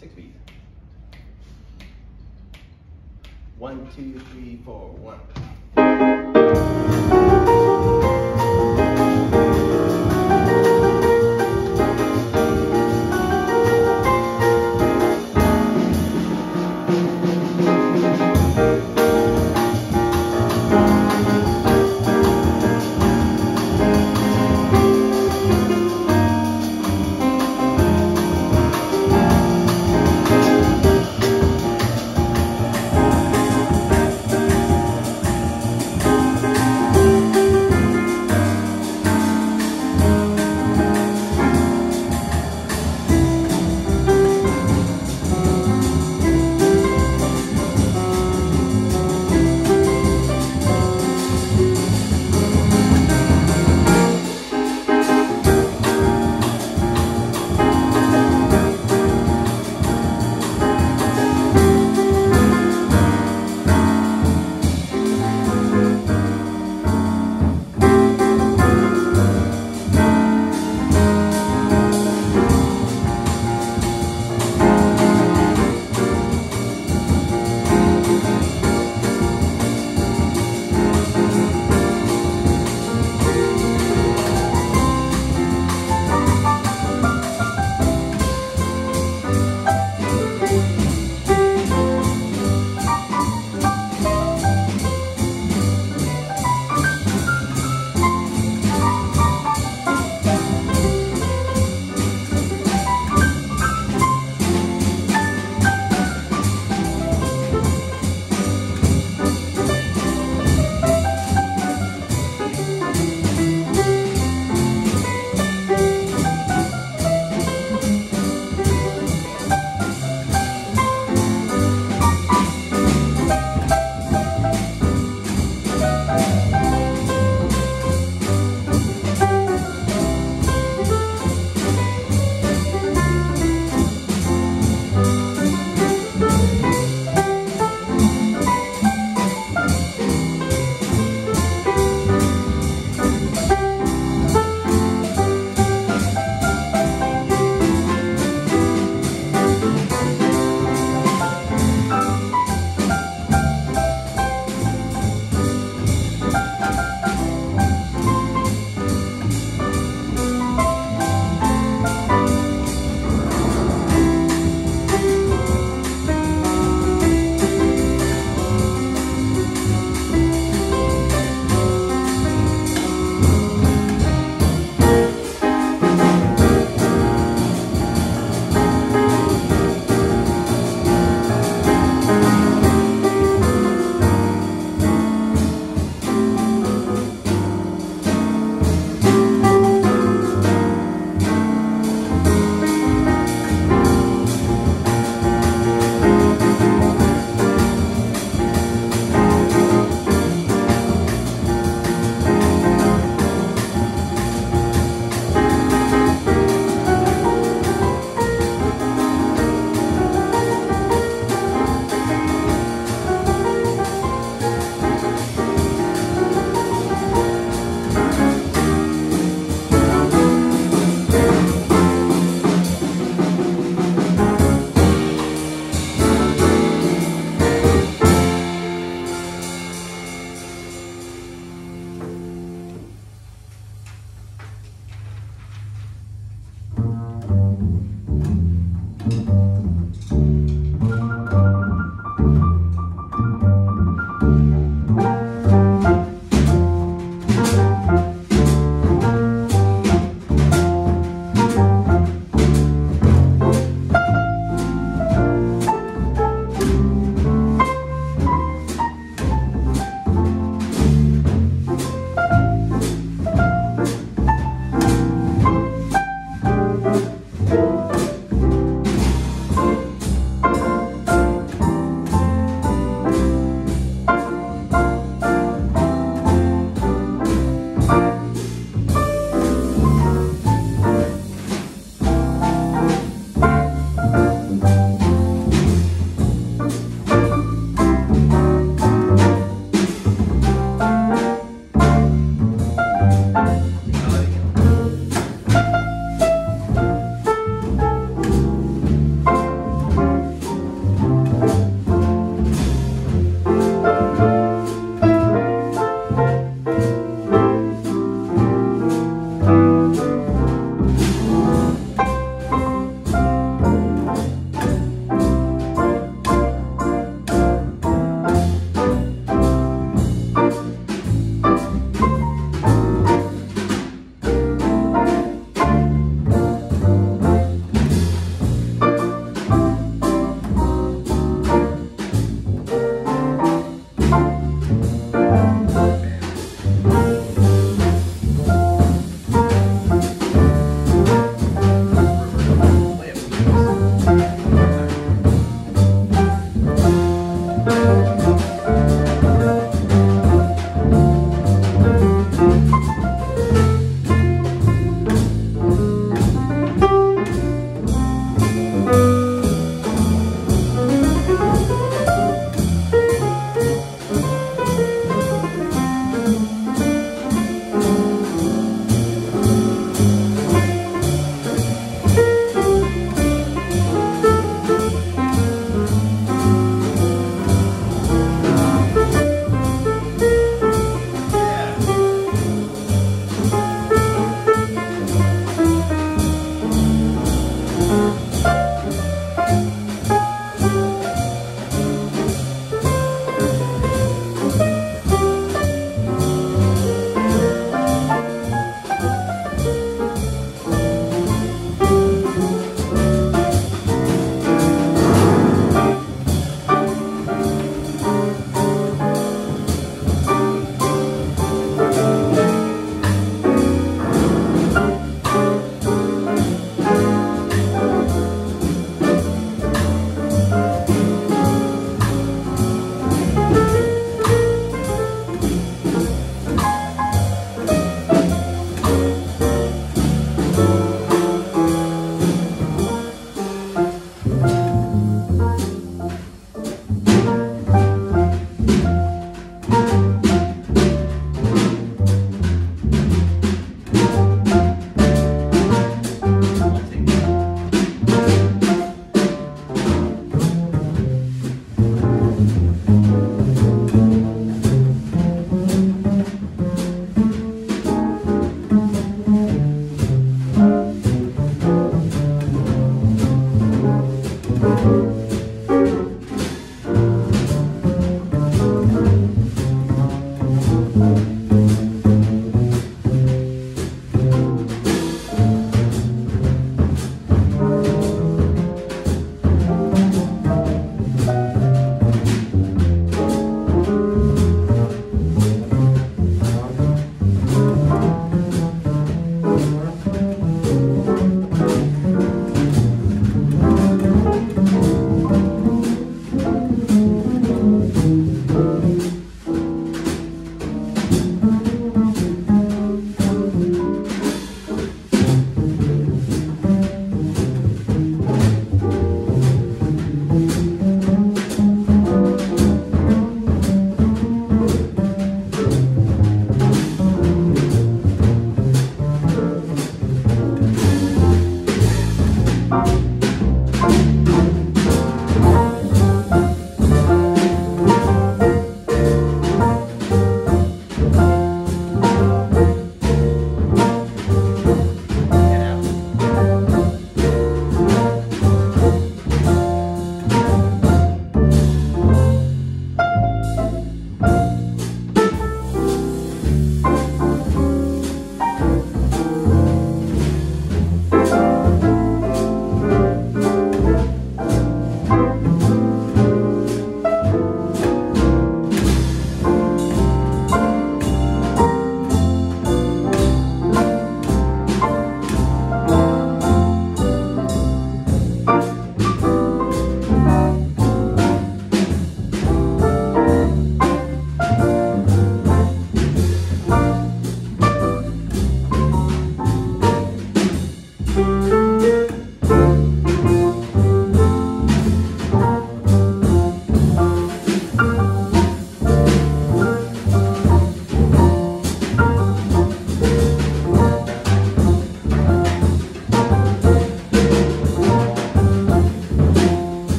Six beats. One, two, three, four, one.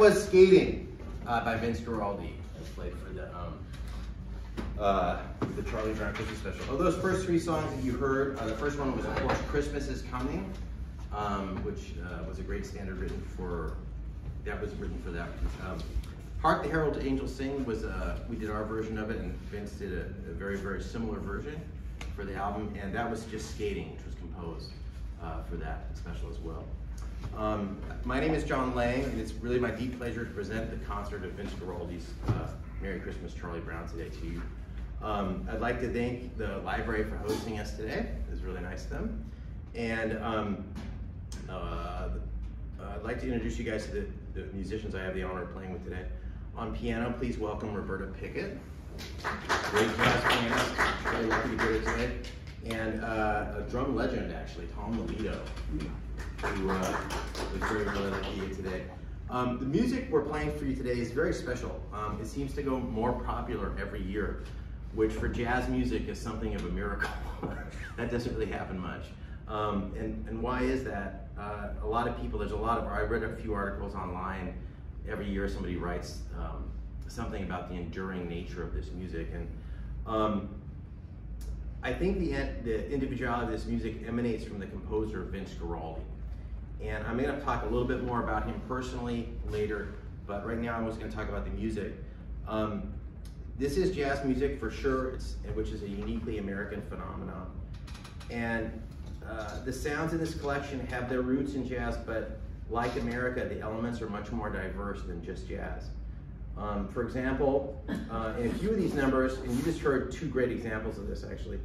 Was Skating uh, by Vince Guaraldi. That's played for the um, uh, the Charlie Brown Christmas special. Oh, those first three songs that you heard, uh, the first one was, of course, Christmas is Coming, um, which uh, was a great standard written for, that was written for that. Um, Hark the Herald Angels Sing was, uh, we did our version of it, and Vince did a, a, very, very similar version for the album, and that was just Skating, which was composed uh, for that special as well. Um, my name is John Lang, and it's really my deep pleasure to present the concert of Vince Guaraldi's uh, Merry Christmas, Charlie Brown today to you. Um, I'd like to thank the library for hosting us today. It was really nice of them. And um, uh, I'd like to introduce you guys to the, the, musicians I have the honor of playing with today. On piano, please welcome Roberta Piket. Great jazz pianist, very lucky to be here today. And uh, a drum legend, actually, Tom Melito, who uh, was very, really lucky today. Um, the music we're playing for you today is very special. Um, it seems to go more popular every year which for jazz music is something of a miracle. that doesn't really happen much. Um, and, and why is that? Uh, a lot of people, there's a lot of, I read a few articles online. Every year somebody writes um, something about the enduring nature of this music. And um, I think the, the individuality of this music emanates from the composer Vince Guaraldi. And I'm gonna talk a little bit more about him personally later, but right now I was gonna talk about the music. Um, this is jazz music for sure, which is a uniquely American phenomenon. And uh, the sounds in this collection have their roots in jazz, but like America, the elements are much more diverse than just jazz. Um, for example, uh, in a few of these numbers, and you just heard two great examples of this actually,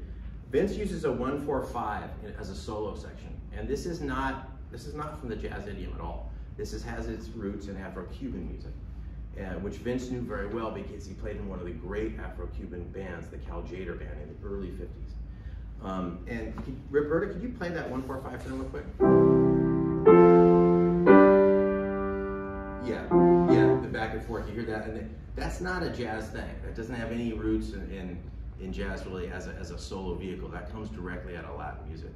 Vince uses a 1-4-5 as a solo section. And this is not, this is not from the jazz idiom at all. This is, has its roots in Afro-Cuban music uh, which Vince knew very well because he played in one of the great Afro-Cuban bands, the Cal Tjader band in the early 50s. Um, and could, Roberta, could you play that 145 for them real quick? Yeah, yeah, the back and forth, you hear that, and that's not a jazz thing. That doesn't have any roots in, in, in jazz really as a, as a solo vehicle. That comes directly out of Latin music.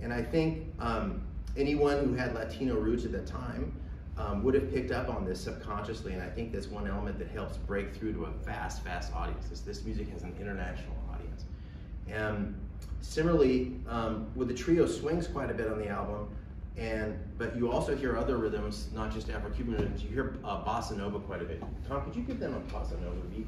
And I think um, anyone who had Latino roots at that time um, would have picked up on this subconsciously, and I think that's one element that helps break through to a vast, vast audience. This, this music has an international audience. And similarly, um, with the trio swings quite a bit on the album, and but you also hear other rhythms, not just Afro-Cuban rhythms. You hear uh, bossa nova quite a bit. Tom, could you give them a bossa nova beat?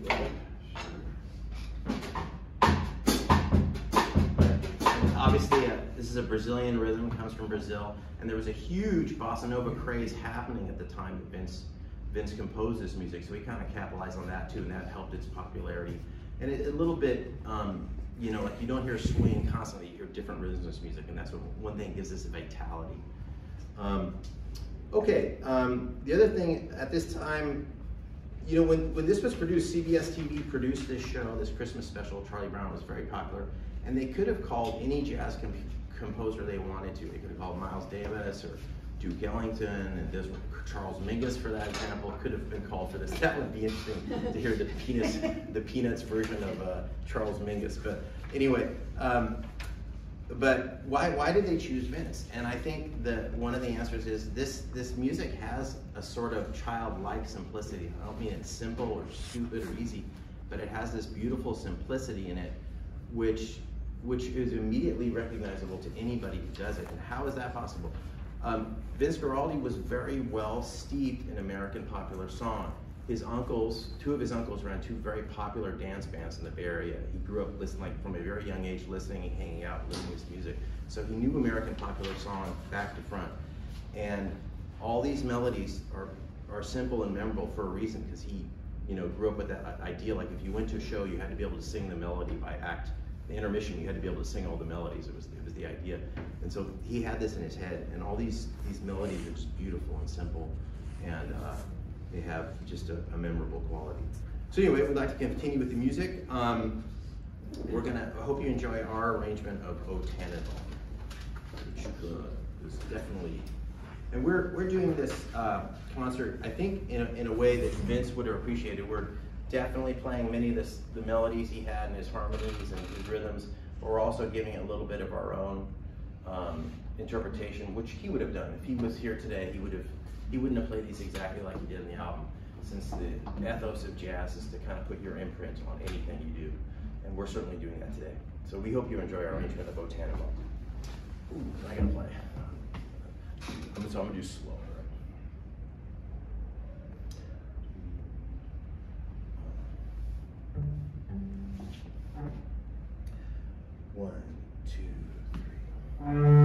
Obviously, uh, this is a Brazilian rhythm, comes from Brazil, and there was a huge bossa nova craze happening at the time that Vince Vince composed this music, so he kind of capitalized on that too, and that helped its popularity. And it, a little bit, um, you know, like you don't hear swing constantly, you hear different rhythms music, and that's what one thing gives this a vitality. Um, okay, um, the other thing at this time, you know, when, when this was produced, CBS TV produced this show, this Christmas special, Charlie Brown was very popular. And they could have called any jazz comp composer they wanted to. They could have called Miles Davis or Duke Ellington, and this Charles Mingus, for that example, could have been called for this. That would be interesting to hear the Peanuts, the Peanuts version of uh, Charles Mingus. But anyway, um, but why why did they choose Vince? And I think that one of the answers is this this music has a sort of childlike simplicity. I don't mean it's simple or stupid or easy, but it has this beautiful simplicity in it, which which is immediately recognizable to anybody who does it. And how is that possible? Um, Vince Guaraldi was very well steeped in American popular song. His uncles, two of his uncles ran two very popular dance bands in the Bay Area. He grew up listening, like from a very young age, listening and hanging out, listening to music. So he knew American popular song back to front. And all these melodies are, are simple and memorable for a reason because he you know, grew up with that idea like if you went to a show, you had to be able to sing the melody by act the intermission, you had to be able to sing all the melodies. It was it was the idea, and so he had this in his head. And all these these melodies are just beautiful and simple, and uh, they have just a, a, memorable quality. So anyway, we'd like to continue with the music. Um, we're gonna. I hope you enjoy our arrangement of O Tannenbaum, which uh, is definitely. And we're we're doing this uh, concert, I think, in a, in a way that Vince would have appreciated. We're definitely playing many of this, the melodies he had and his harmonies and his rhythms, but we're also giving it a little bit of our own um, interpretation, which he would have done if he was here today. He would have he wouldn't have played these exactly like he did in the album, since the ethos of jazz is to kind of put your imprint on anything you do, and we're certainly doing that today. So we hope you enjoy our arrangement of O Tannenbaum. Ooh, I gotta play. So I'm gonna do slower. One, two, three.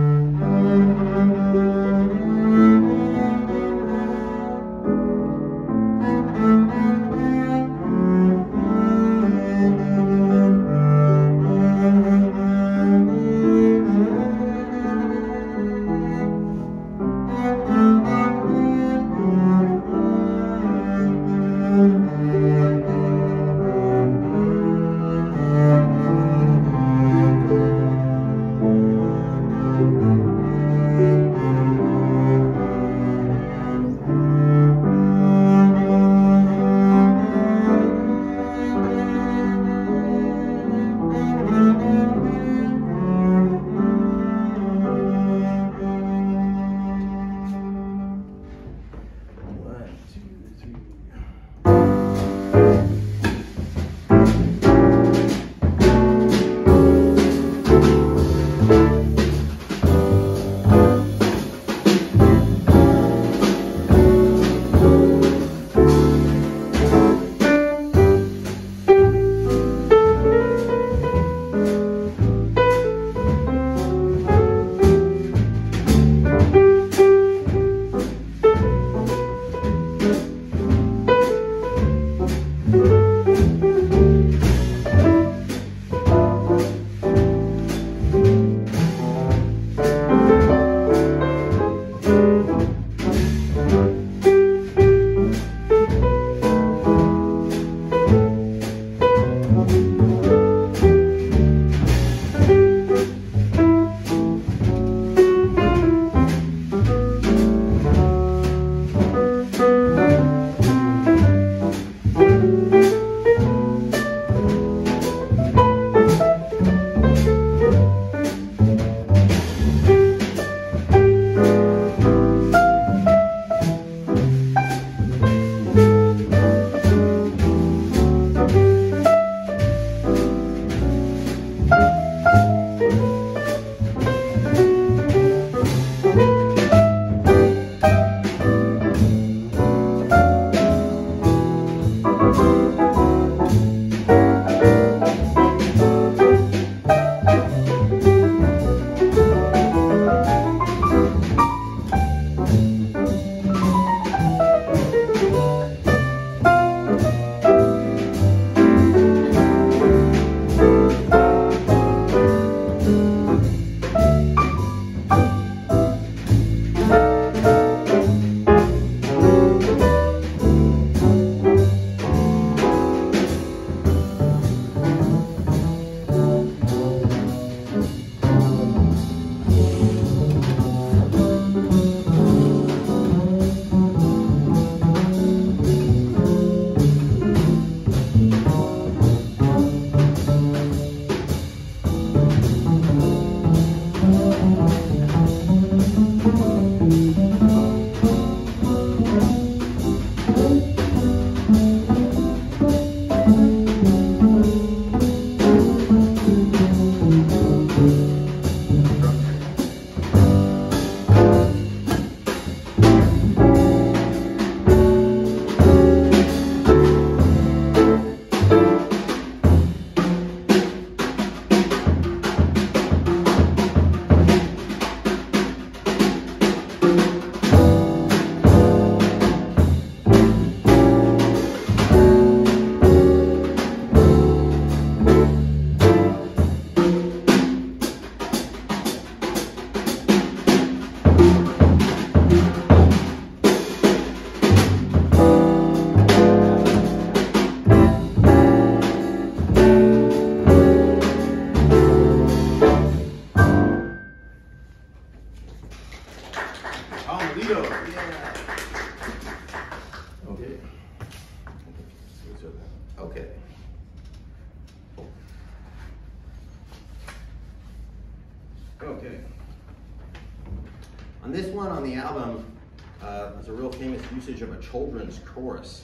Children's chorus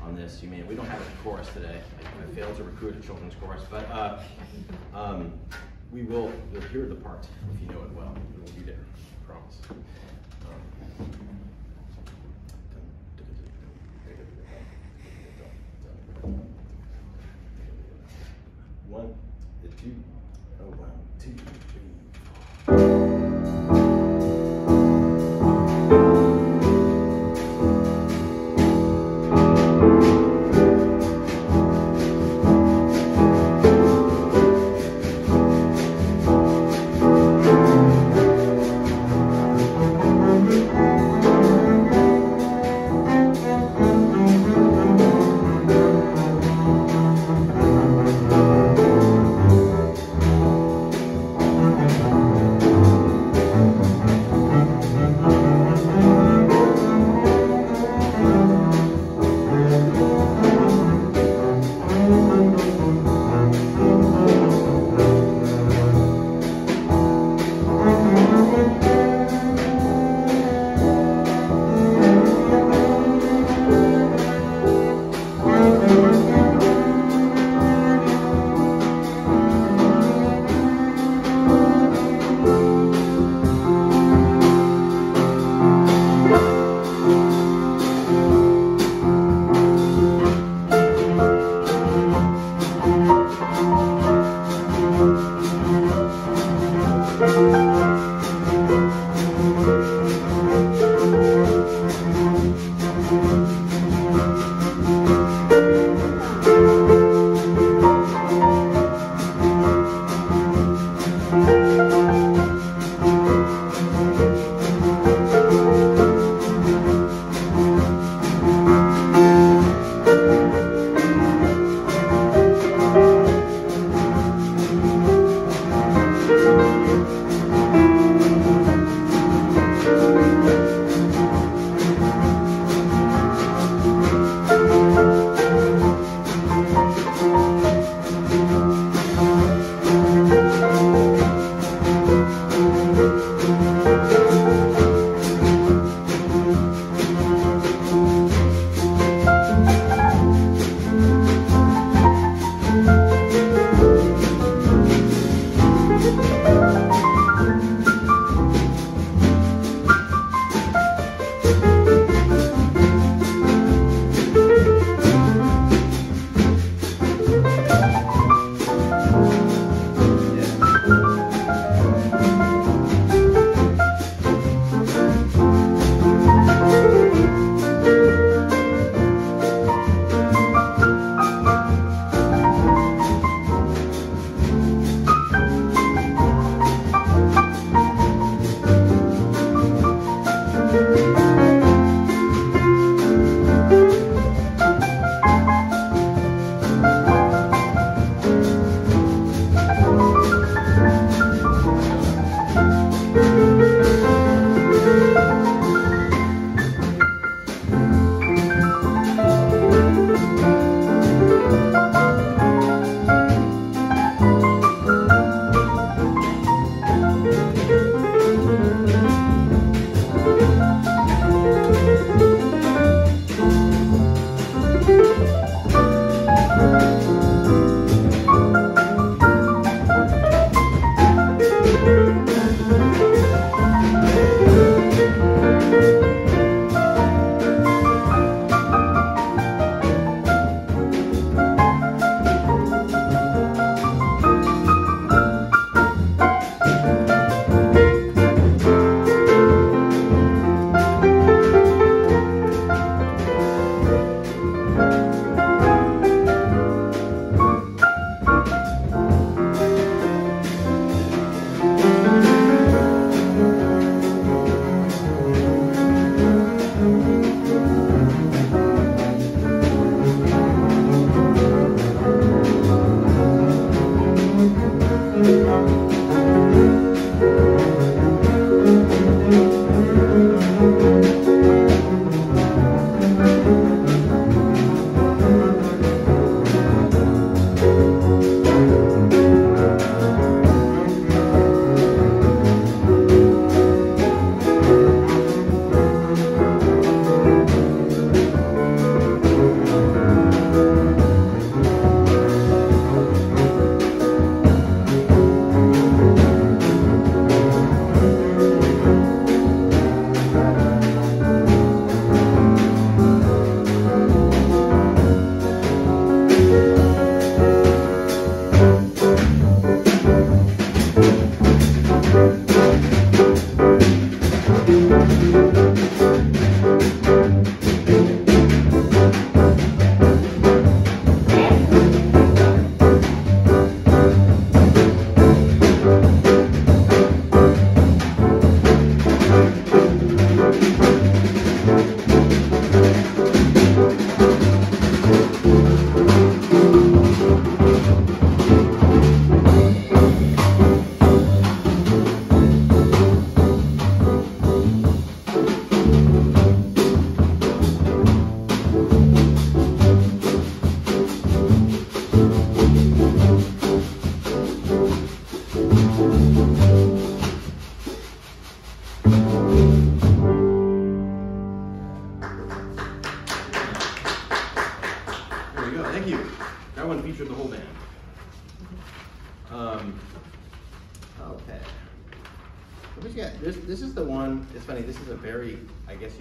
on this. You mean we don't have a chorus today. I, I failed to recruit a children's chorus, but uh, um, we will. You'll hear the part if you know it well. It will be there. I promise. Um, one, the two, oh one, two,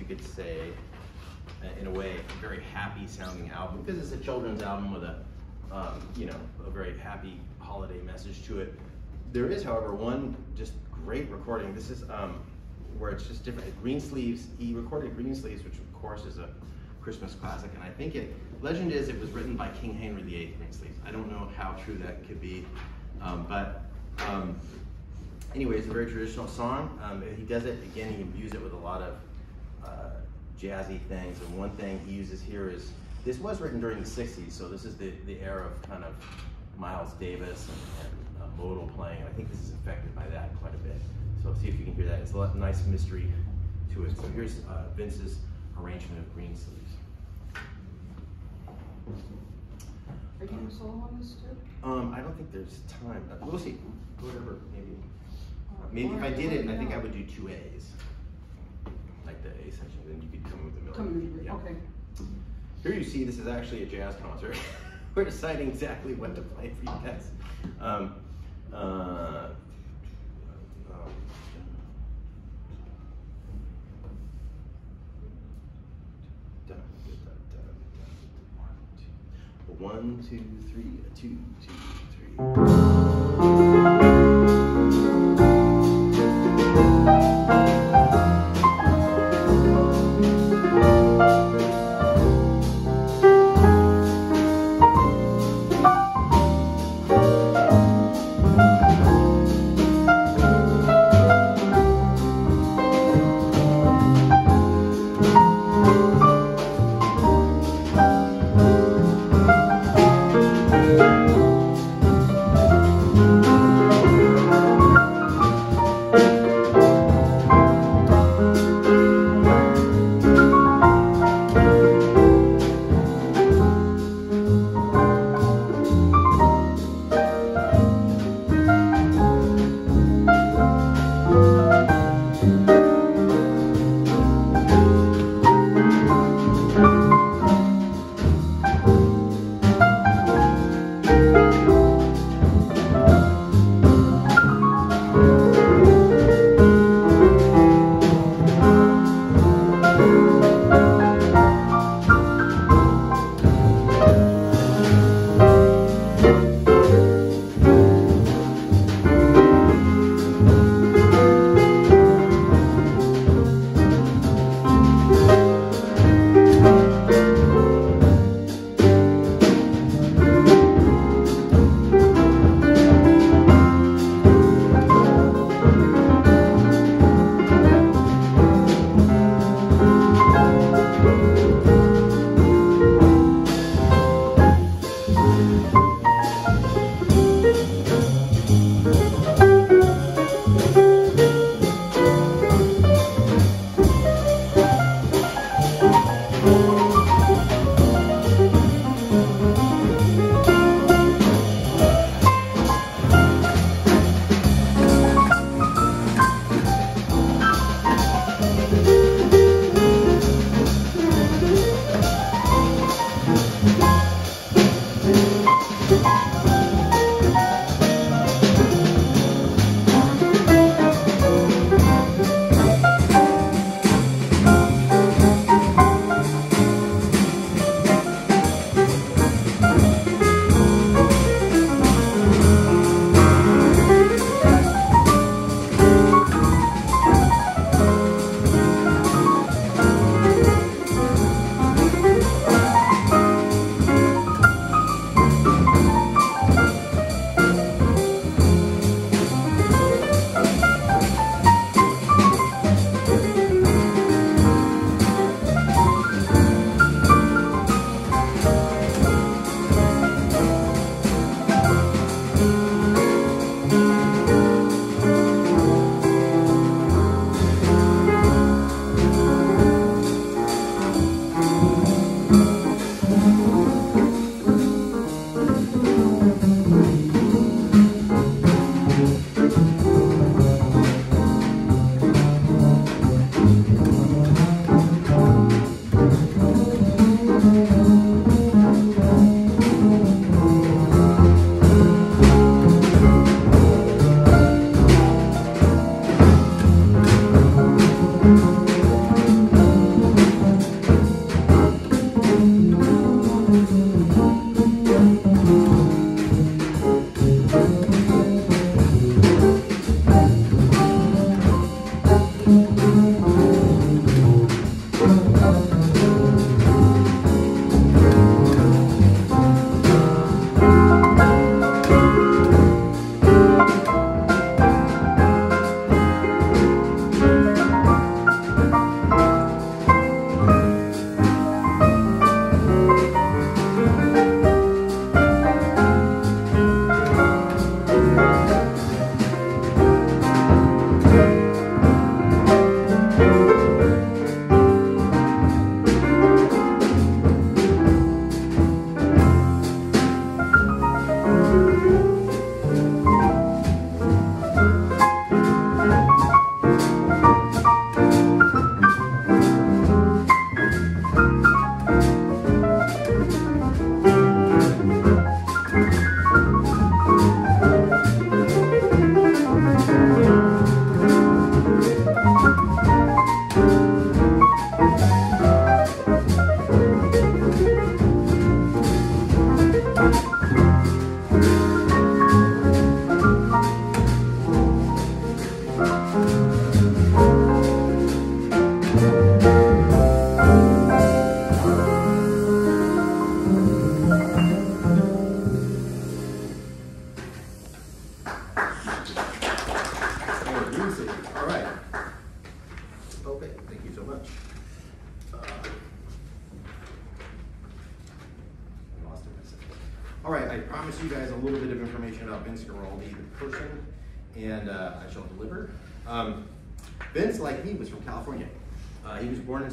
you could say, uh, in a way, a very happy sounding album because it's a children's album with a, um, you know, a very happy holiday message to it. There is, however, one just great recording. This is um, where it's just different. Greensleeves, he recorded Greensleeves, which of course is a Christmas classic, and I think it, legend is it was written by King Henry VIII, Greensleeves. I don't know how true that could be, um, but um, anyway, it's a very traditional song. Um, he does it, again, he imbues it with a lot of jazzy things, and one thing he uses here is, this was written during the 60s, so this is the, the era of kind of Miles Davis and, and uh, modal playing, and I think this is affected by that quite a bit. So see if you can hear that. It's a lot, nice mystery to it. So here's uh, Vince's arrangement of Greensleeves. Are you solo on this too? Um, I don't think there's time. Uh, we'll see. Whatever, maybe. Uh, maybe if I did it, I think I would do two A's. Like the A section, then you could come in with the middle. Come in, Yeah. okay. Here you see this is actually a jazz concert. We're deciding exactly what to play for you guys. Um, uh, One, two, three, a two, two,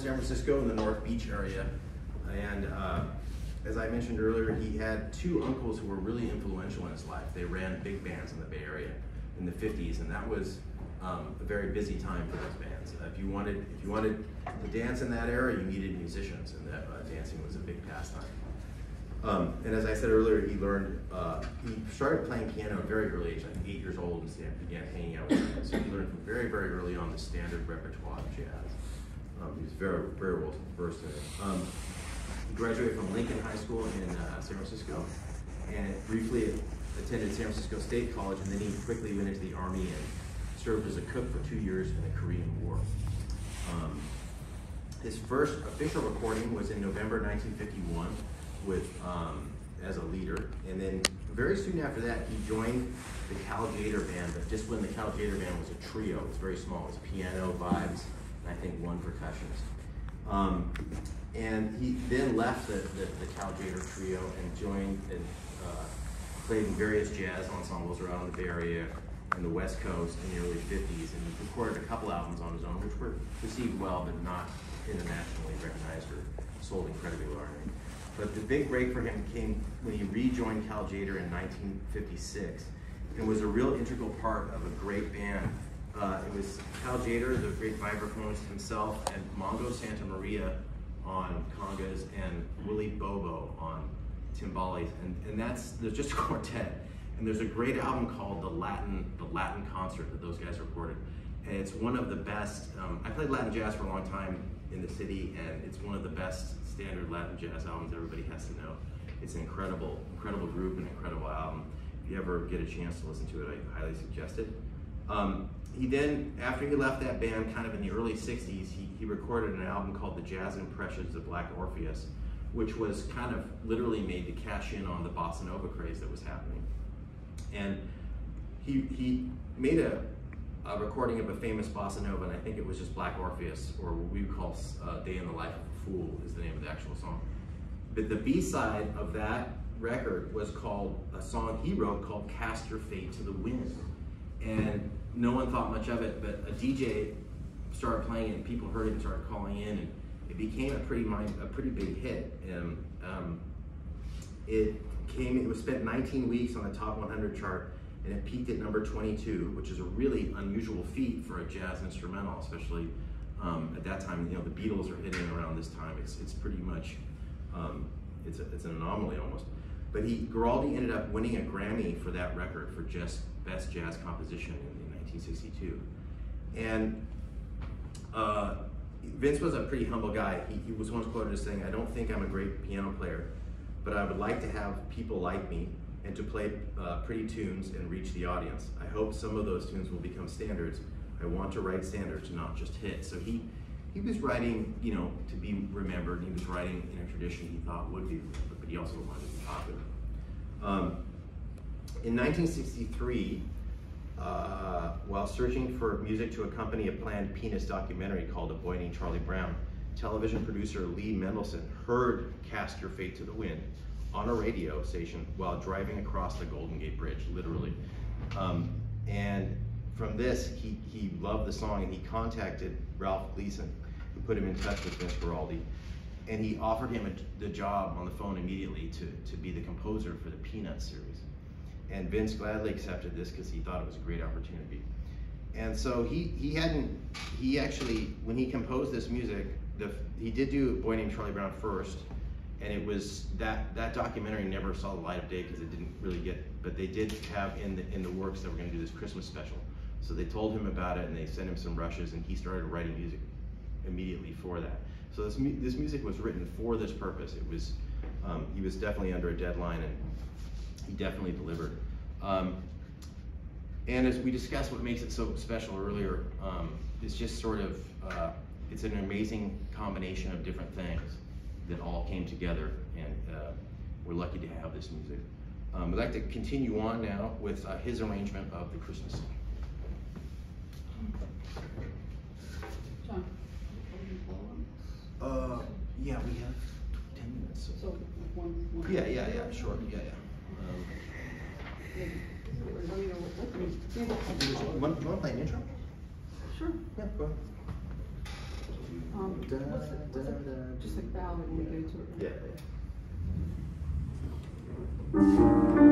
San Francisco in the North Beach area, and uh, as I mentioned earlier, he had two uncles who were really influential in his life. They ran big bands in the Bay Area in the 50s, and that was um, a very busy time for those bands. If you wanted, if you wanted to dance in that era, you needed musicians, and that uh, dancing was a big pastime. Um, and as I said earlier, he learned, uh, he started playing piano at a very early age, like eight years old, and began hanging out with friends. So he learned from very, very early on the standard repertoire of jazz. Um, he was very, very well versed in it. Um, graduated from Lincoln High School in uh, San Francisco, and briefly attended San Francisco State College, and then he quickly went into the Army and served as a cook for two years in the Korean War. Um, his first official recording was in November 1951 with um, as a leader, and then very soon after that he joined the Cal Tjader Band. But just when the Cal Tjader Band was a trio, it was very small. It was piano, vibes, I think one percussionist. Um, and he then left the, the, the Cal Tjader trio and joined and uh, played in various jazz ensembles around the Bay Area and the West Coast in the early 50s, and he recorded a couple albums on his own, which were received well, but not internationally recognized or sold incredibly largely. But the big break for him came when he rejoined Cal Tjader in 1956 and was a real integral part of a great band. Uh, it was Cal Tjader, the great vibraphonist himself, and Mongo Santa Maria on congas and Willie Bobo on timbales, and, and that's there's just a quartet. And there's a great album called the Latin the Latin Concert that those guys recorded, and it's one of the best. Um, I played Latin jazz for a long time in the city, and it's one of the best standard Latin jazz albums everybody has to know. It's an incredible, incredible group and incredible album. If you ever get a chance to listen to it, I highly suggest it. Um, he then, after he left that band, kind of in the early 60s, he, he recorded an album called The Jazz Impressions of Black Orpheus, which was kind of literally made to cash in on the bossa nova craze that was happening. And he, he made a, a recording of a famous bossa nova, and I think it was just Black Orpheus, or what we call uh, Day in the Life of a Fool is the name of the actual song. But the B-side of that record was called, a song he wrote called Cast Your Fate to the Wind. And no one thought much of it, but a DJ started playing it, and people heard it and started calling in, and it became a pretty a pretty big hit. And um, it came, it was spent 19 weeks on the top 100 chart, and it peaked at number 22, which is a really unusual feat for a jazz instrumental, especially um, at that time. You know, the Beatles are hitting around this time. It's it's pretty much um, it's a, it's an anomaly almost. But he Guaraldi ended up winning a Grammy for that record for just best jazz composition 1962, and uh, Vince was a pretty humble guy. He, he was once quoted as saying, "I don't think I'm a great piano player, but I would like to have people like me." And to play uh, pretty tunes and reach the audience. I hope some of those tunes will become standards. I want to write standards, not just hits. So he he was writing, you know, to be remembered. He was writing in a tradition he thought would be remembered, but he also wanted to be popular. Um, in 1963, uh, while searching for music to accompany a planned Peanuts documentary called A Boy Named Charlie Brown, television producer Lee Mendelson heard Cast Your Fate to the Wind on a radio station while driving across the Golden Gate Bridge, literally. Um, and from this, he, he loved the song and he contacted Ralph Gleason, who put him in touch with Vince Guaraldi. And he offered him a, the job on the phone immediately to, to be the composer for the Peanuts series. And Vince gladly accepted this because he thought it was a great opportunity. And so he, he hadn't, he actually, when he composed this music, the, he did do a boy named Charlie Brown first, and it was that that documentary never saw the light of day because it didn't really get. But they did have in the in the works that we're going to do this Christmas special. So they told him about it, and they sent him some rushes, and he started writing music immediately for that. So this this music was written for this purpose. It was um, he was definitely under a deadline, and he definitely delivered. Um, and as we discussed, what makes it so special earlier um, is just sort of uh, it's an amazing combination of different things that all came together, and uh, we're lucky to have this music. Um, I'd like to continue on now with uh, his arrangement of the Christmas song. John, are you following? Uh, yeah, we have 10 minutes. So. So, one, one. Yeah, yeah, yeah, sure, yeah, yeah. Yeah. Do you know what- what- yeah, you want, you want to play an intro? Sure. Yeah, go ahead. Um, what's it, what's it, just like ballad when we get into it. Yeah, right? yeah.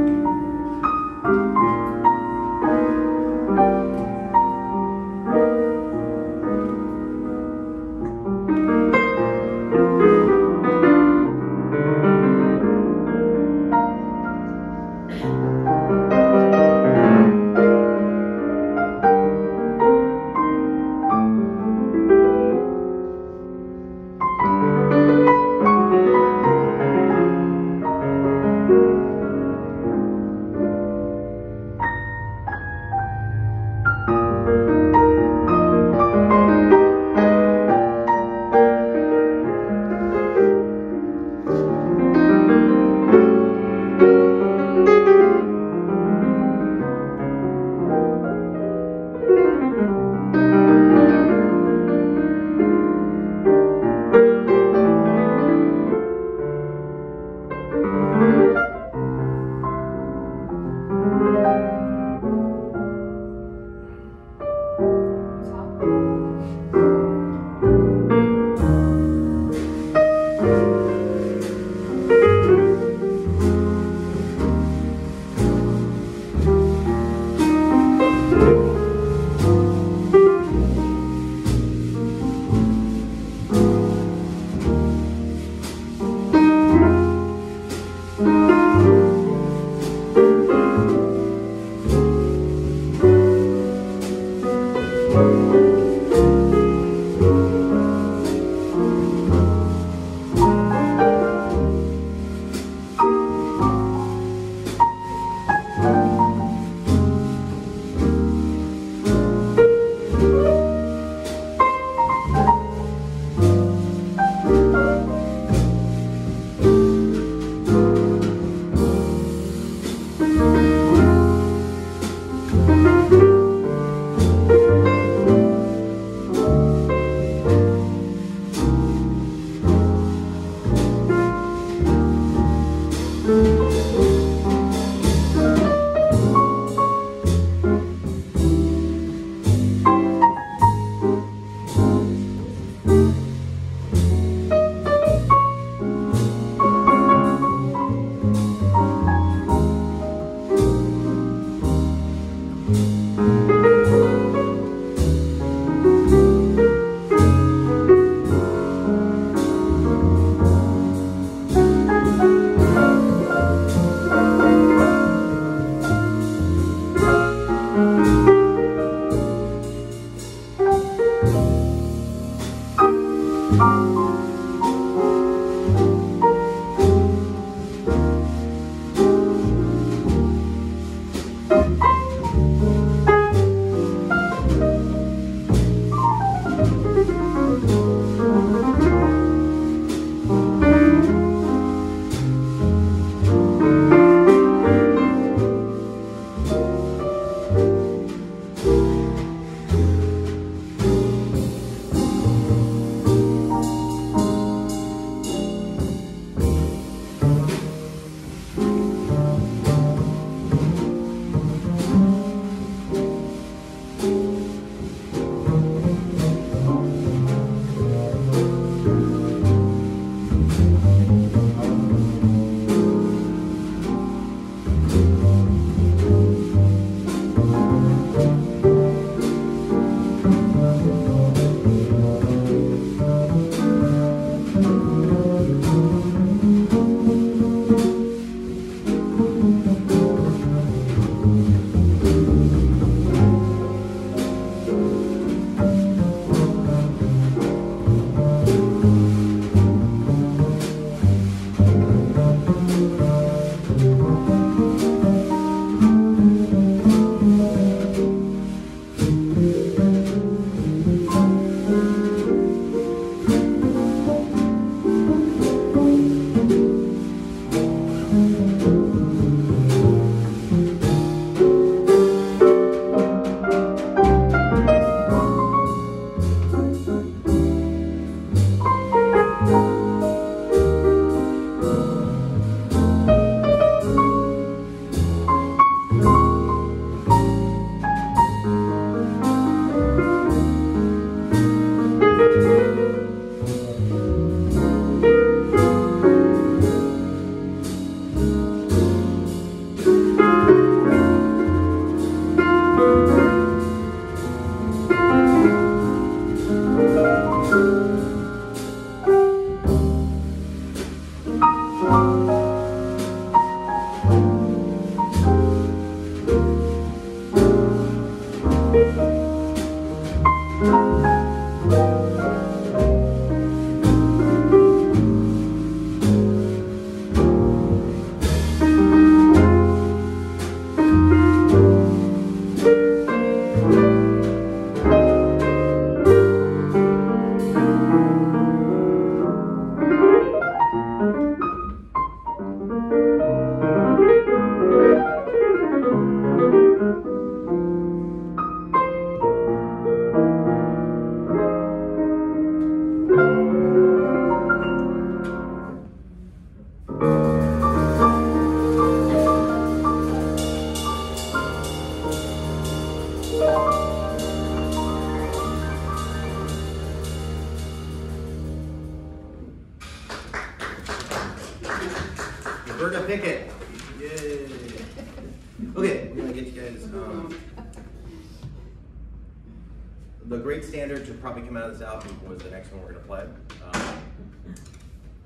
Come out of this album was the next one we're gonna play.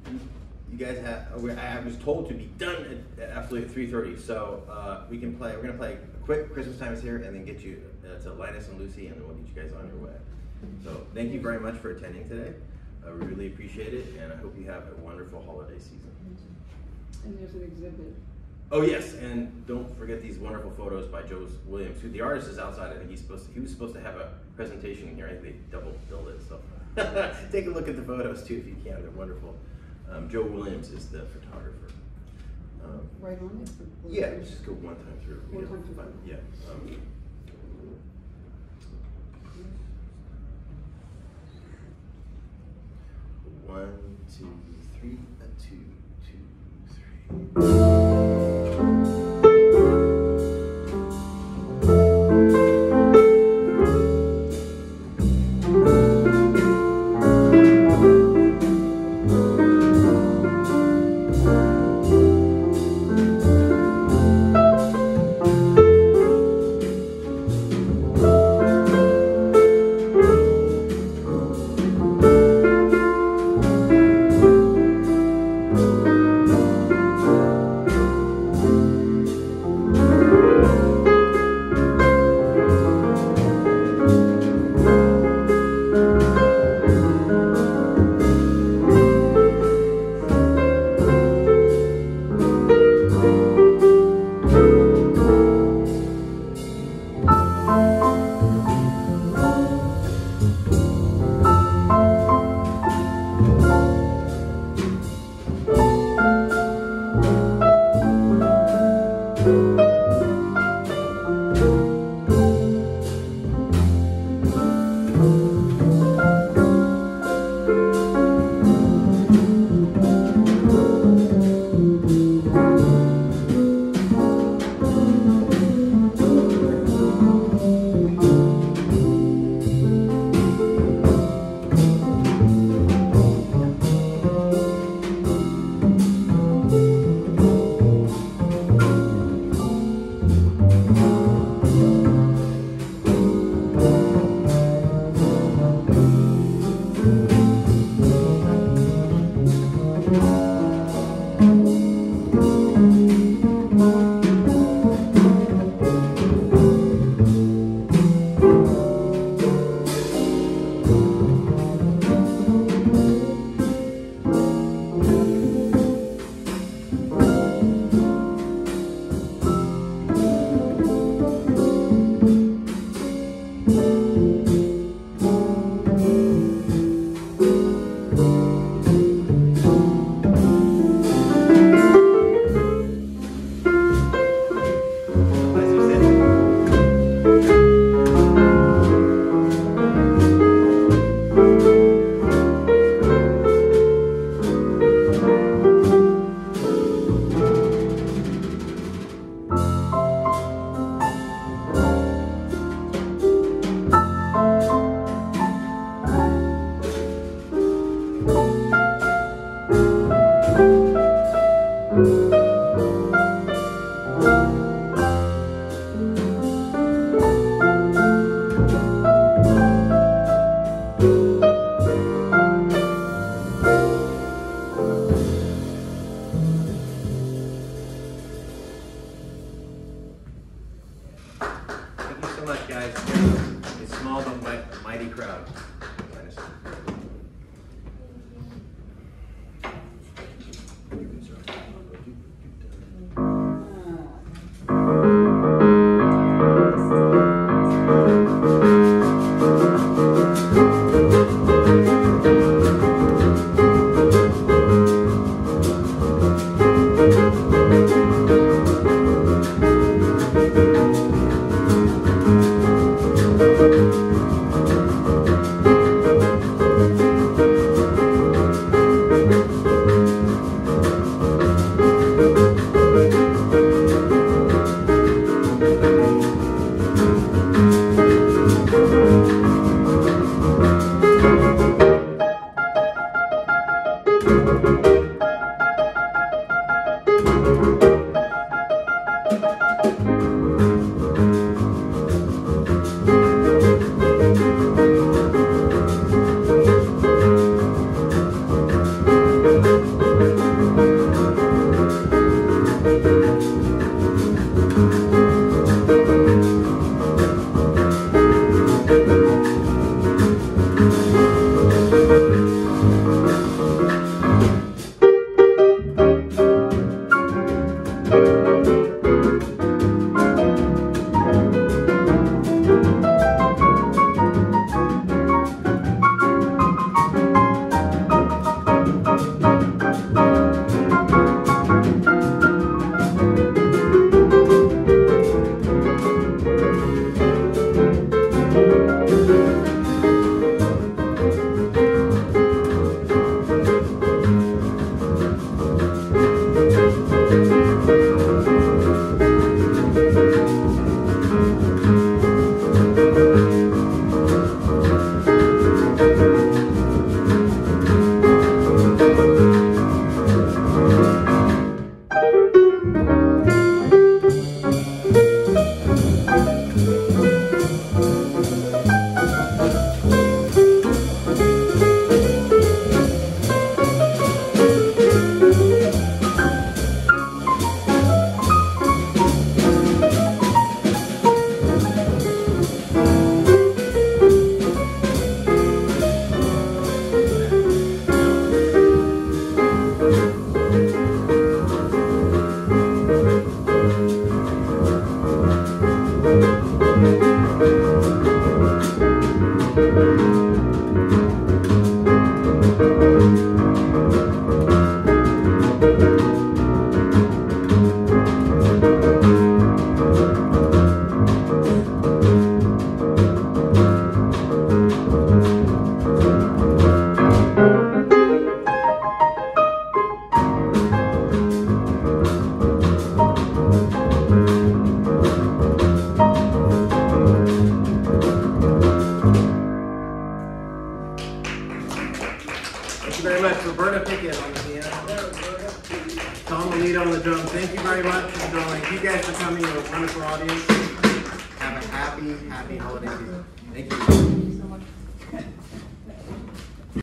Um, you guys have. I was told to be done at, absolutely at 3:30, so uh, we can play. We're gonna play a quick Christmas time is here, and then get you uh, to Linus and Lucy, and then we'll get you guys on your way. So thank you very much for attending today. Uh, we really appreciate it, and I hope you have a wonderful holiday season. And there's an exhibit. Oh yes, and don't forget these wonderful photos by Joe Williams, who the artist is outside. I think he's supposed to, he was supposed to have a presentation in here. I think they double billed it. So take a look at the photos too if you can. They're wonderful. Um, Joe Williams is the photographer. Um, Right on it? yeah, let's just go one time through. One time through. Yeah. Um, one, two, three, a two, two, three.